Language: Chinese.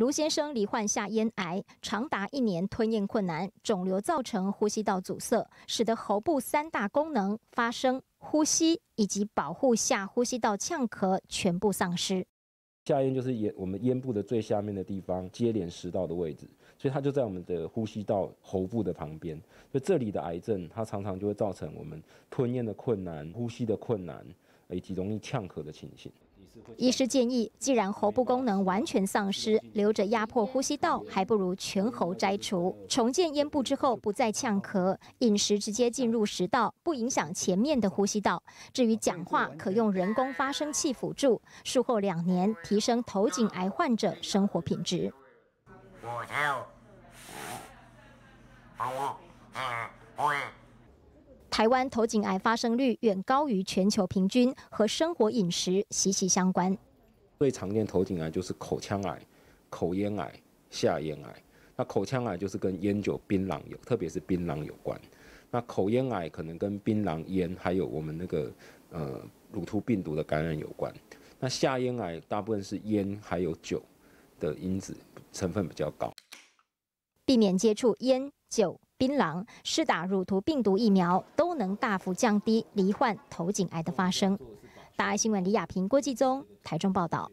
卢先生罹患下咽癌，长达一年吞咽困难，肿瘤造成呼吸道阻塞，使得喉部三大功能——发声、呼吸以及保护下呼吸道呛咳全部丧失。下咽就是咽我们咽部的最下面的地方，接连食道的位置，所以它就在我们的呼吸道喉部的旁边。所以这里的癌症，它常常就会造成我们吞咽的困难、呼吸的困难，以及容易呛咳的情形。医师建议，既然喉部功能完全丧失，留着压迫呼吸道，还不如全喉摘除，重建咽部之后不再呛咳，饮食直接进入食道，不影响前面的呼吸道。至于讲话，可用人工发声器辅助，术后两年提升头颈癌患者生活品质。台湾头颈癌发生率远高于全球平均，和生活饮食息息相关。最常见头颈癌就是口腔癌、口咽癌、下咽癌。那口腔癌就是跟烟酒、槟榔有，特别是槟榔有关。那口咽癌可能跟槟榔、烟还有我们那个呃乳突病毒的感染有关。那下咽癌大部分是烟还有酒的因子成分比较高。避免接触烟酒。槟榔施打乳头病毒疫苗都能大幅降低罹患头颈癌的发生。大爱新闻李亚平、郭继宗台中报道。